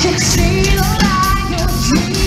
can see the light of dreams.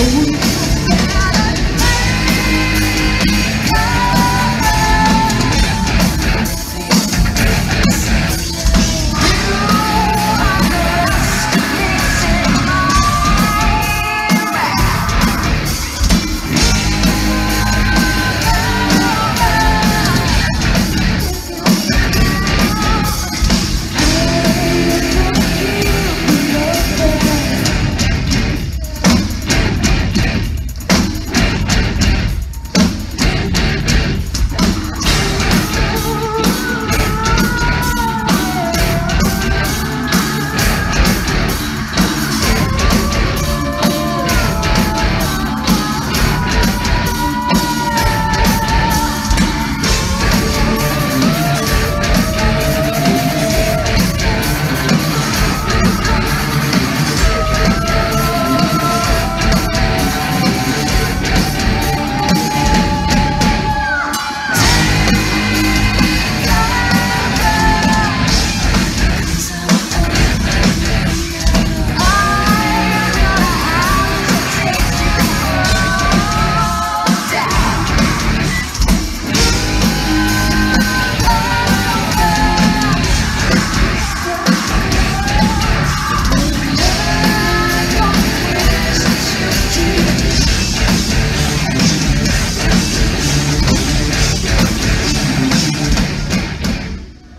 the.